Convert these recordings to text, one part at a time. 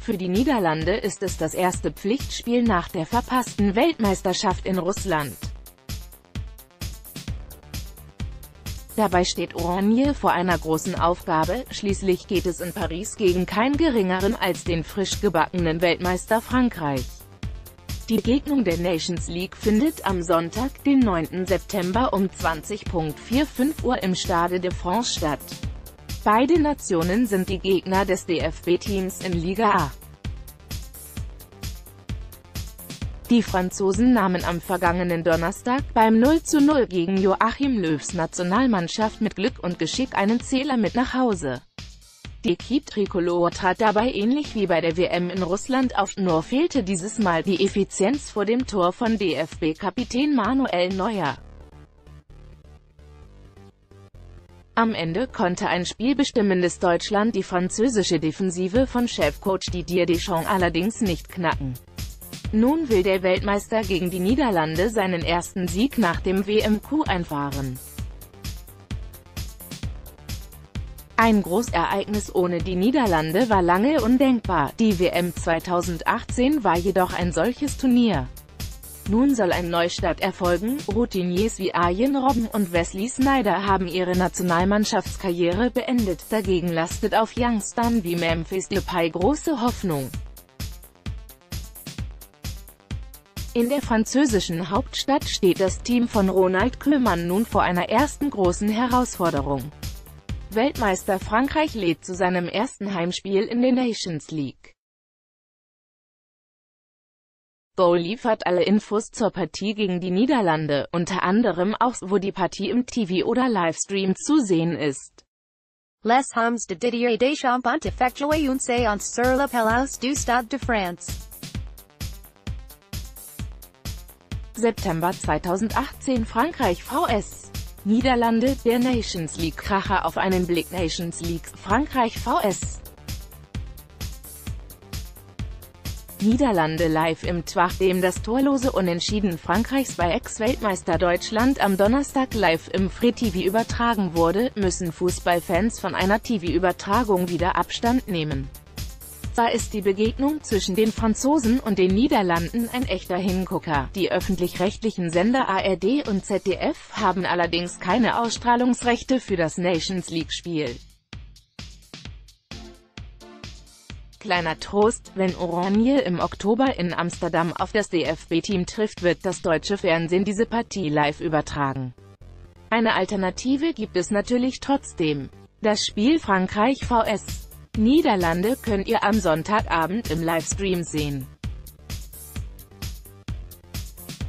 Für die Niederlande ist es das erste Pflichtspiel nach der verpassten Weltmeisterschaft in Russland. Dabei steht Oranje vor einer großen Aufgabe, schließlich geht es in Paris gegen kein geringeren als den frisch gebackenen Weltmeister Frankreich. Die Gegnung der Nations League findet am Sonntag, den 9. September um 20.45 Uhr im Stade de France statt. Beide Nationen sind die Gegner des DFB-Teams in Liga A. Die Franzosen nahmen am vergangenen Donnerstag beim 0:0 gegen Joachim Löws Nationalmannschaft mit Glück und Geschick einen Zähler mit nach Hause. Die Equipe Tricolore trat dabei ähnlich wie bei der WM in Russland auf, nur fehlte dieses Mal die Effizienz vor dem Tor von DFB-Kapitän Manuel Neuer. Am Ende konnte ein spielbestimmendes Deutschland die französische Defensive von Chefcoach Didier Deschamps allerdings nicht knacken. Nun will der Weltmeister gegen die Niederlande seinen ersten Sieg nach dem WMQ einfahren. Ein Großereignis ohne die Niederlande war lange undenkbar, die WM 2018 war jedoch ein solches Turnier. Nun soll ein Neustart erfolgen, Routiniers wie Arjen Robben und Wesley Snyder haben ihre Nationalmannschaftskarriere beendet, dagegen lastet auf Youngstern wie Memphis Depay große Hoffnung. In der französischen Hauptstadt steht das Team von Ronald Koeman nun vor einer ersten großen Herausforderung. Weltmeister Frankreich lädt zu seinem ersten Heimspiel in der Nations League. Go liefert alle Infos zur Partie gegen die Niederlande, unter anderem auch, wo die Partie im TV oder Livestream zu sehen ist. Les hommes de Didier Deschamps ont effectué une séance sur la pelouse du Stade de France. September 2018 Frankreich vs. Niederlande, der Nations League Kracher auf einen Blick Nations League, Frankreich vs. Niederlande live im Twach, dem das torlose Unentschieden Frankreichs bei Ex-Weltmeister Deutschland am Donnerstag live im Free TV übertragen wurde, müssen Fußballfans von einer TV-Übertragung wieder Abstand nehmen. Zwar ist die Begegnung zwischen den Franzosen und den Niederlanden ein echter Hingucker. Die öffentlich-rechtlichen Sender ARD und ZDF haben allerdings keine Ausstrahlungsrechte für das Nations League-Spiel. Kleiner Trost, wenn Oranje im Oktober in Amsterdam auf das DFB-Team trifft, wird das deutsche Fernsehen diese Partie live übertragen. Eine Alternative gibt es natürlich trotzdem. Das Spiel Frankreich vs. Niederlande könnt ihr am Sonntagabend im Livestream sehen.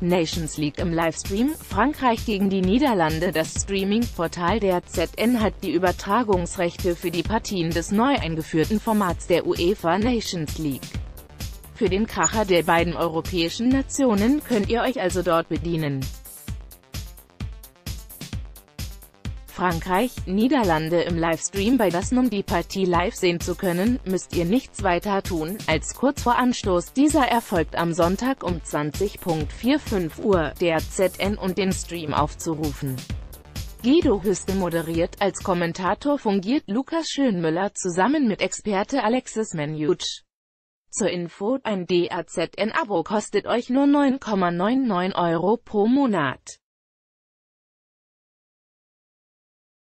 Nations League im Livestream, Frankreich gegen die Niederlande Das Streaming-Portal der ZN hat die Übertragungsrechte für die Partien des neu eingeführten Formats der UEFA Nations League. Für den Kracher der beiden europäischen Nationen könnt ihr euch also dort bedienen. Frankreich, Niederlande im Livestream bei das um die Partie live sehen zu können, müsst ihr nichts weiter tun, als kurz vor Anstoß dieser erfolgt am Sonntag um 20.45 Uhr, der ZN und den Stream aufzurufen. Guido Hüste moderiert, als Kommentator fungiert Lukas Schönmüller zusammen mit Experte Alexis Menjuc. Zur Info, ein DAZN-Abo kostet euch nur 9,99 Euro pro Monat.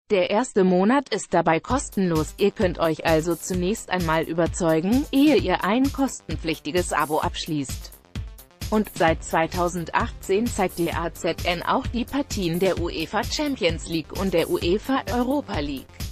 Der erste Monat ist dabei kostenlos, ihr könnt euch also zunächst einmal überzeugen, ehe ihr ein kostenpflichtiges Abo abschließt. Und seit 2018 zeigt die AZN auch die Partien der UEFA Champions League und der UEFA Europa League.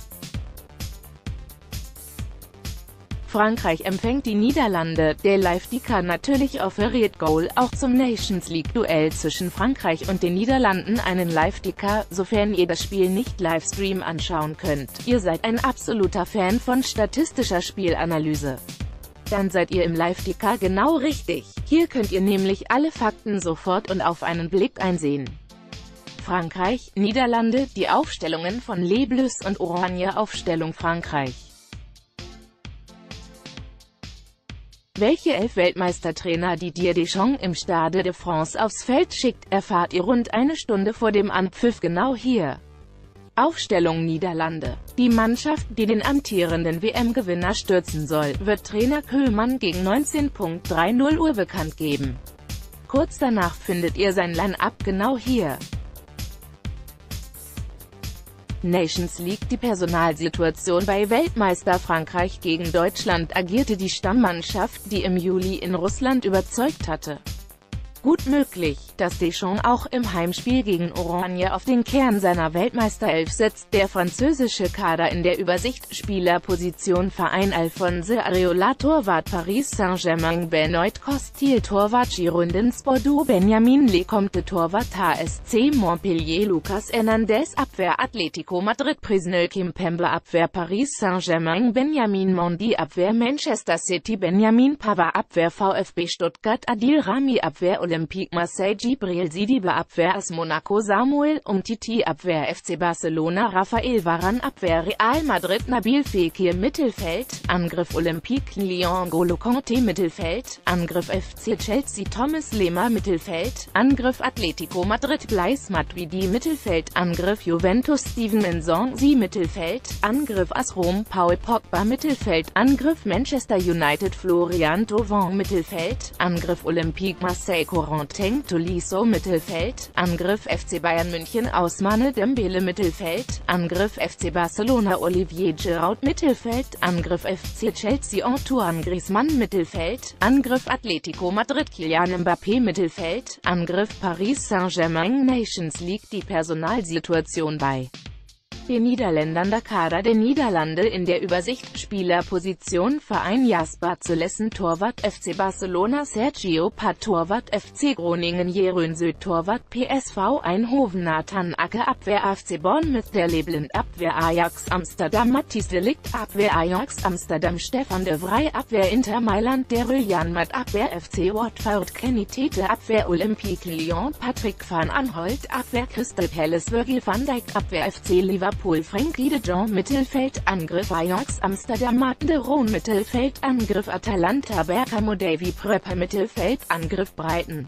Frankreich empfängt die Niederlande, der Live-Ticker natürlich offeriert Goal auch zum Nations League-Duell zwischen Frankreich und den Niederlanden einen Live-Ticker, sofern ihr das Spiel nicht Livestream anschauen könnt. Ihr seid ein absoluter Fan von statistischer Spielanalyse. Dann seid ihr im Live-Ticker genau richtig. Hier könnt ihr nämlich alle Fakten sofort und auf einen Blick einsehen. Frankreich, Niederlande, die Aufstellungen von Les Bleus und Oranje Aufstellung Frankreich Welche elf Weltmeistertrainer Didier Deschamps im Stade de France aufs Feld schickt, erfahrt ihr rund eine Stunde vor dem Anpfiff genau hier. Aufstellung Niederlande. Die Mannschaft, die den amtierenden WM-Gewinner stürzen soll, wird Trainer Köhlmann gegen 19.30 Uhr bekannt geben. Kurz danach findet ihr sein Line-Up genau hier. Nations League Die Personalsituation bei Weltmeister Frankreich gegen Deutschland agierte die Stammmannschaft, die im Juli in Russland überzeugt hatte. Gut möglich, dass Deschamps auch im Heimspiel gegen Oranje auf den Kern seiner Weltmeisterelf setzt. Der französische Kader in der Übersicht Spielerposition Verein Alphonse Areola Torwart Paris Saint-Germain Benoit Costil Torwart Girondins Bordeaux Benjamin Lecomte Torwart HSC Montpellier Lucas Hernandez Abwehr Atletico Madrid Prisnel Kimpembe Abwehr Paris Saint-Germain Benjamin Mondi Abwehr Manchester City Benjamin Pavard Abwehr VfB Stuttgart Adil Rami Abwehr Olympique Marseille Gibril Sidibe Abwehr AS Monaco Samuel Umtiti Abwehr FC Barcelona Rafael Varane Abwehr Real Madrid Nabil Fekir Mittelfeld, Angriff Olympique Lyon Golo Conte Mittelfeld, Angriff FC Chelsea Thomas Lehmer Mittelfeld, Angriff Atletico Madrid Blaise Matuidi Mittelfeld, Angriff Juventus Steven Sie Mittelfeld, Angriff AS Rom Paul Pogba Mittelfeld, Angriff Manchester United Florian Thauvin Mittelfeld, Angriff Olympique Marseille Corentin Tolisso Mittelfeld, Angriff FC Bayern München Ausmane Dembele Mittelfeld, Angriff FC Barcelona Olivier Giroud Mittelfeld, Angriff FC Chelsea Antoine Griezmann Mittelfeld, Angriff Atletico Madrid Kylian Mbappé Mittelfeld, Angriff Paris Saint-Germain Nations League Die Personalsituation bei den Niederländern der Kader der Niederlande in der Übersicht Spielerposition Verein Jasper Zulessen Torwart FC Barcelona Sergio Pat Torwart FC Groningen Jerön Süd Torwart PSV Eindhoven Nathan Acke Abwehr FC Bournemouth der Lebland Abwehr Ajax Amsterdam Matthijs Delikt Abwehr Ajax Amsterdam Stefan de Vrij Abwehr Inter Mailand der Rüljan Matt Abwehr FC Watford Kenny Tete Abwehr Olympique Lyon Patrick van Anholt Abwehr Crystal Palace Virgil van Dijk Abwehr FC Liverpool Liverpool Frankie de Jong Mittelfeldangriff Ajax Amsterdam Martin de Roon Mittelfeldangriff Atalanta Bergamo Davy Prepper Mittelfeldangriff Breiten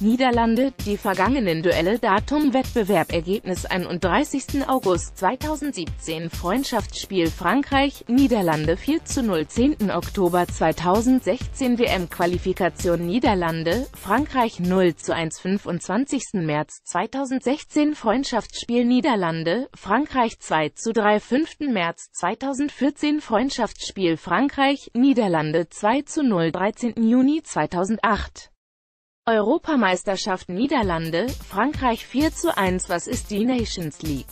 Niederlande, die vergangenen Duelle Datum Wettbewerb Ergebnis 31. August 2017 Freundschaftsspiel Frankreich, Niederlande 4 zu 0 10. Oktober 2016 WM-Qualifikation Niederlande, Frankreich 0 zu 1 25. März 2016 Freundschaftsspiel Niederlande, Frankreich 2 zu 3 5. März 2014 Freundschaftsspiel Frankreich, Niederlande 2 zu 0 13. Juni 2008 Europameisterschaft Niederlande, Frankreich 4 zu 1 Was ist die Nations League?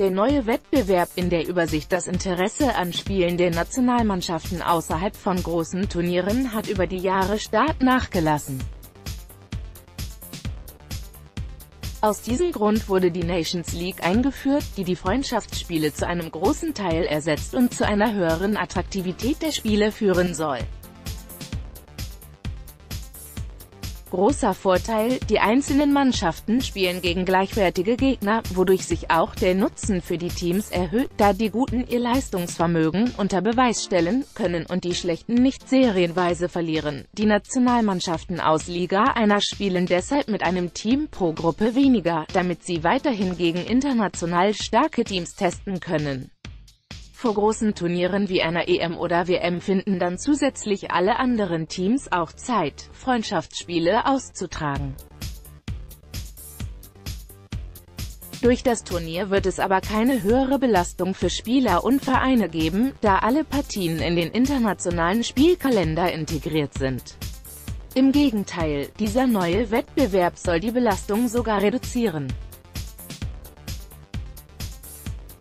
Der neue Wettbewerb in der Übersicht Das Interesse an Spielen der Nationalmannschaften außerhalb von großen Turnieren hat über die Jahre stark nachgelassen. Aus diesem Grund wurde die Nations League eingeführt, die die Freundschaftsspiele zu einem großen Teil ersetzt und zu einer höheren Attraktivität der Spiele führen soll. Großer Vorteil, die einzelnen Mannschaften spielen gegen gleichwertige Gegner, wodurch sich auch der Nutzen für die Teams erhöht, da die Guten ihr Leistungsvermögen unter Beweis stellen können und die Schlechten nicht serienweise verlieren. Die Nationalmannschaften aus Liga 1 spielen deshalb mit einem Team pro Gruppe weniger, damit sie weiterhin gegen international starke Teams testen können. Vor großen Turnieren wie einer EM oder WM finden dann zusätzlich alle anderen Teams auch Zeit, Freundschaftsspiele auszutragen. Durch das Turnier wird es aber keine höhere Belastung für Spieler und Vereine geben, da alle Partien in den internationalen Spielkalender integriert sind. Im Gegenteil, dieser neue Wettbewerb soll die Belastung sogar reduzieren.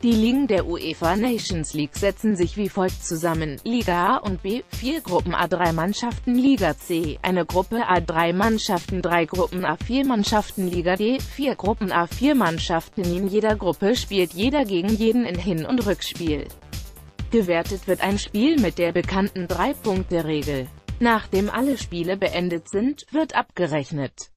Die Ligen der UEFA Nations League setzen sich wie folgt zusammen, Liga A und B, vier Gruppen A3 Mannschaften Liga C, eine Gruppe A3 Mannschaften drei Gruppen A4 Mannschaften Liga D, vier Gruppen A4 Mannschaften in jeder Gruppe spielt jeder gegen jeden in Hin- und Rückspiel. Gewertet wird ein Spiel mit der bekannten Drei-Punkte-Regel. Nachdem alle Spiele beendet sind, wird abgerechnet.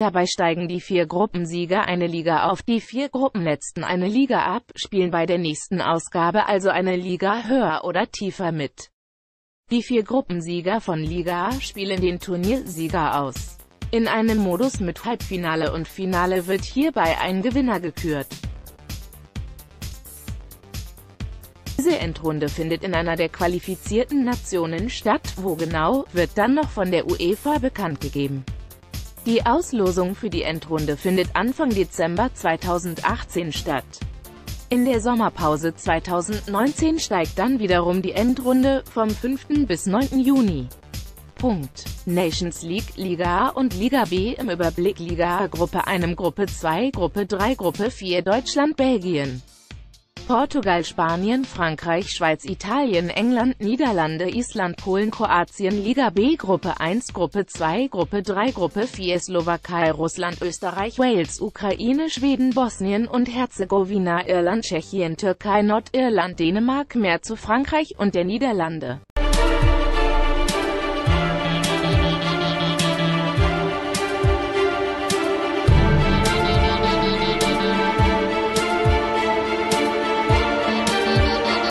Dabei steigen die vier Gruppensieger eine Liga auf, die vier Gruppenletzten eine Liga ab, spielen bei der nächsten Ausgabe also eine Liga höher oder tiefer mit. Die vier Gruppensieger von Liga A spielen den Turniersieger aus. In einem Modus mit Halbfinale und Finale wird hierbei ein Gewinner gekürt. Diese Endrunde findet in einer der qualifizierten Nationen statt, wo genau, wird dann noch von der UEFA bekannt gegeben. Die Auslosung für die Endrunde findet Anfang Dezember 2018 statt. In der Sommerpause 2019 steigt dann wiederum die Endrunde, vom 5. bis 9. Juni. Punkt. Nations League, Liga A und Liga B im Überblick Liga A Gruppe 1 Gruppe 2 Gruppe 3 Gruppe 4 Deutschland Belgien Portugal, Spanien, Frankreich, Schweiz, Italien, England, Niederlande, Island, Polen, Kroatien, Liga B, Gruppe 1, Gruppe 2, Gruppe 3, Gruppe 4, Slowakei, Russland, Österreich, Wales, Ukraine, Schweden, Bosnien und Herzegowina, Irland, Tschechien, Türkei, Nordirland, Dänemark, mehr zu Frankreich und der Niederlande.